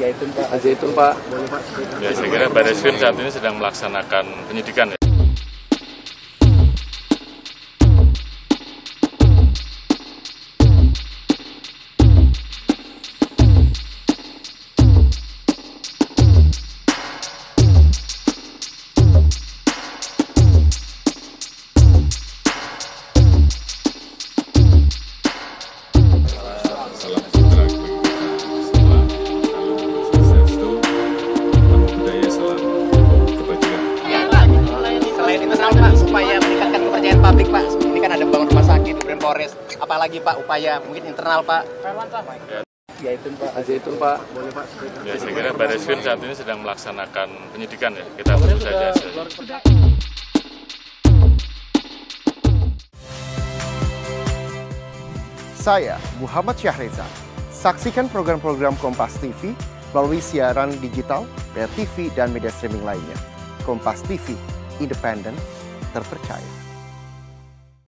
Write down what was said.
Zaitun Pak. Zaitun Pak. Ya, saya kira Baris Krim saat ini sedang melaksanakan penyidikan ya. Publik Pak. Ini kan ada bangun rumah sakit, kemudian Polres. Apalagi Pak, upaya mungkin internal Pak. Zaitun Pak. Zaitun Pak. Boleh Pak. Ya, saya kira Baris Krim saat ini sedang melaksanakan penyidikan ya. Kita tunggu saja. Saya Muhammad Syahreza. Saksikan program-program Kompas TV melalui siaran digital, pay TV, dan media streaming lainnya. Kompas TV, independen, terpercaya.